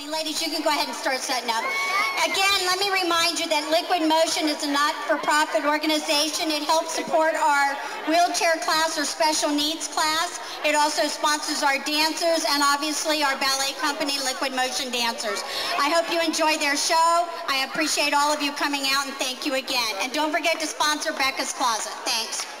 Ladies, you can go ahead and start setting up. Again, let me remind you that Liquid Motion is a not-for-profit organization. It helps support our wheelchair class or special needs class. It also sponsors our dancers and obviously our ballet company, Liquid Motion Dancers. I hope you enjoy their show. I appreciate all of you coming out and thank you again. And don't forget to sponsor Becca's Closet. Thanks.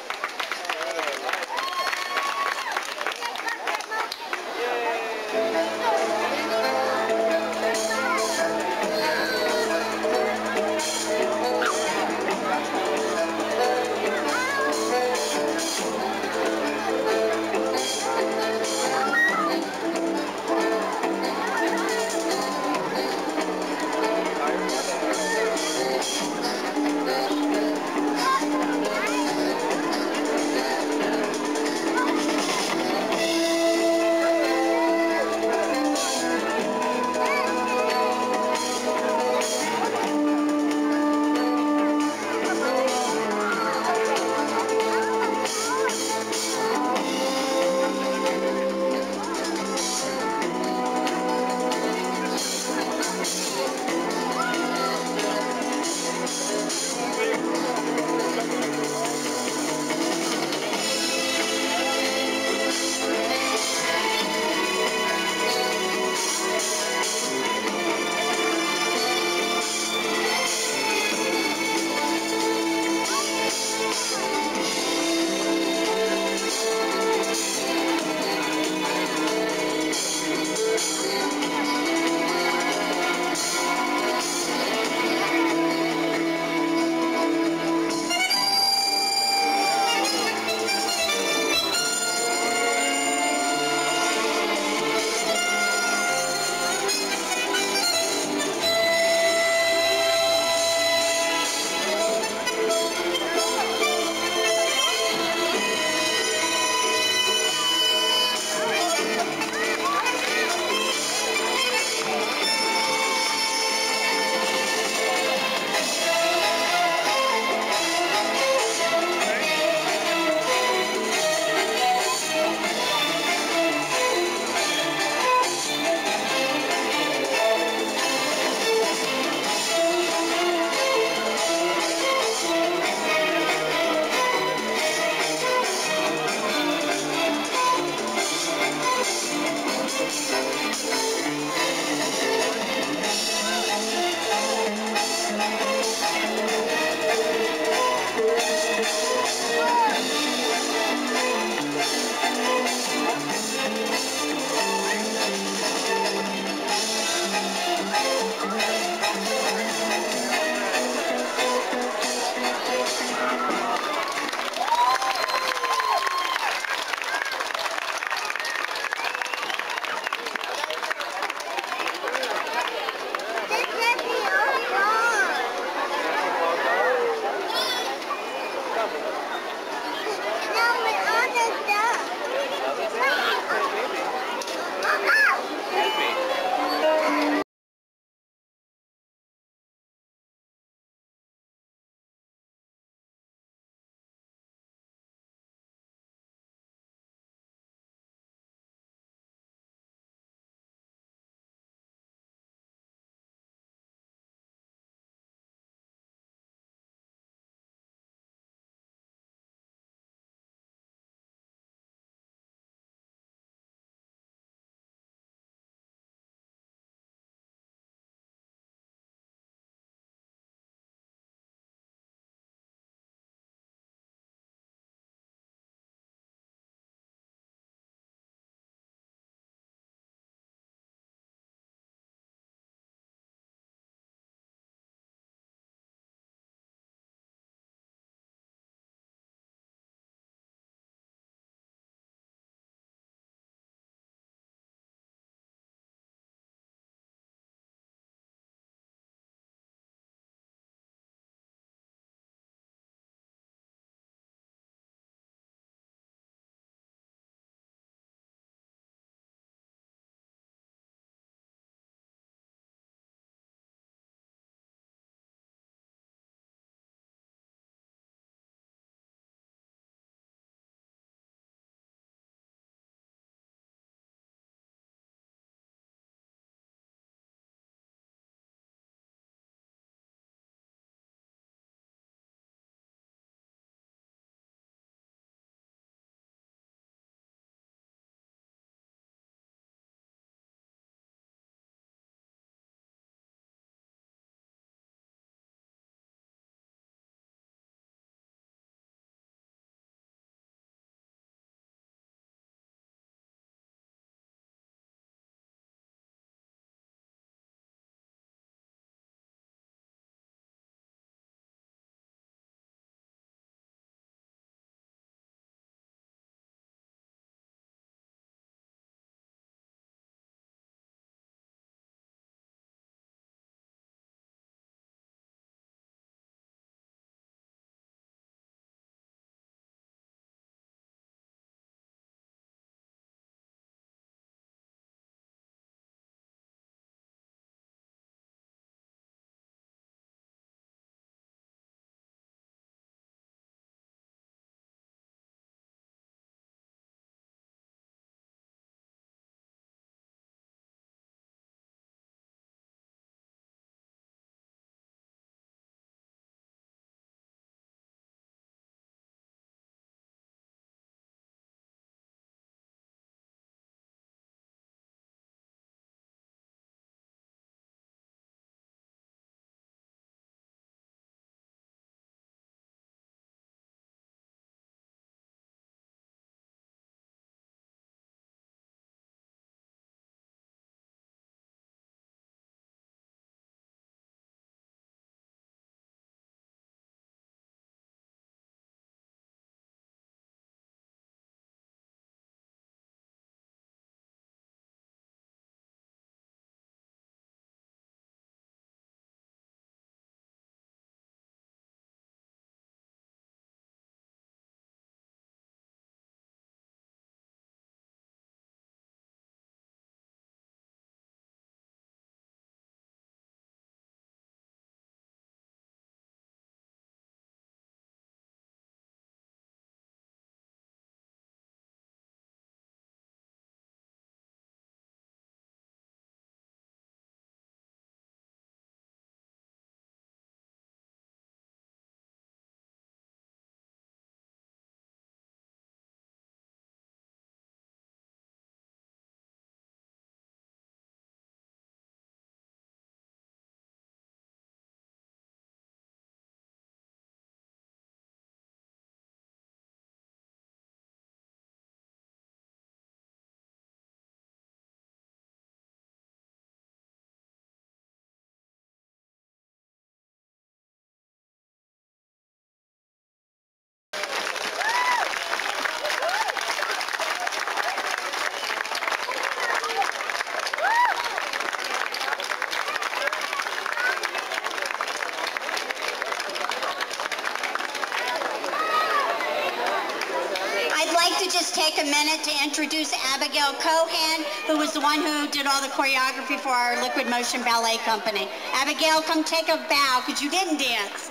A minute to introduce Abigail Cohan, who was the one who did all the choreography for our Liquid Motion Ballet Company. Abigail, come take a bow, because you didn't dance.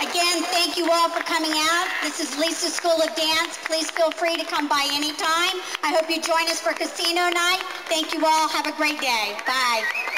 Again, thank you all for coming out. This is Lisa School of Dance. Please feel free to come by anytime. I hope you join us for casino night. Thank you all. Have a great day. Bye.